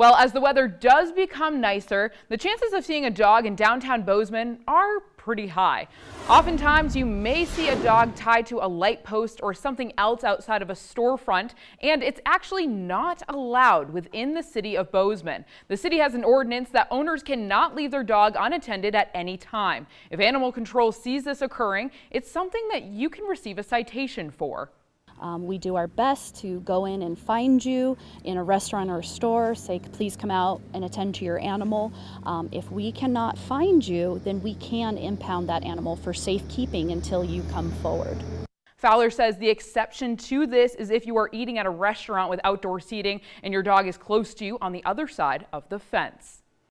Well, as the weather does become nicer, the chances of seeing a dog in downtown Bozeman are pretty high. Oftentimes, you may see a dog tied to a light post or something else outside of a storefront, and it's actually not allowed within the city of Bozeman. The city has an ordinance that owners cannot leave their dog unattended at any time. If animal control sees this occurring, it's something that you can receive a citation for. Um, we do our best to go in and find you in a restaurant or a store, say, please come out and attend to your animal. Um, if we cannot find you, then we can impound that animal for safekeeping until you come forward. Fowler says the exception to this is if you are eating at a restaurant with outdoor seating and your dog is close to you on the other side of the fence.